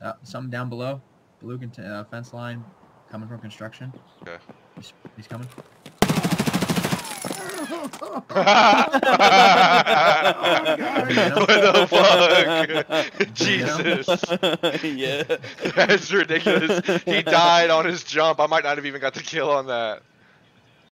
Uh, something down below. Blue cont- uh, fence line coming from construction. Okay. He's, he's coming. what the fuck? Jesus. yeah. That's ridiculous. He died on his jump. I might not have even got the kill on that.